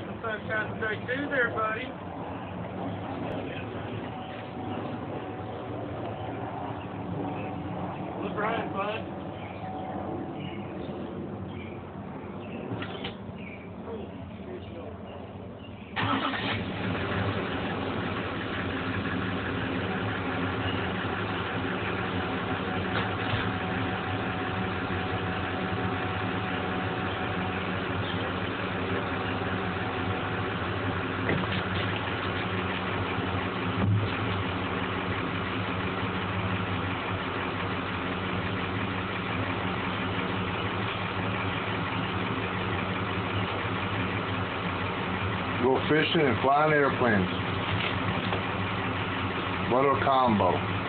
got some sunshine today too there, buddy. What's right, bud? Go fishing and flying airplanes. What a combo.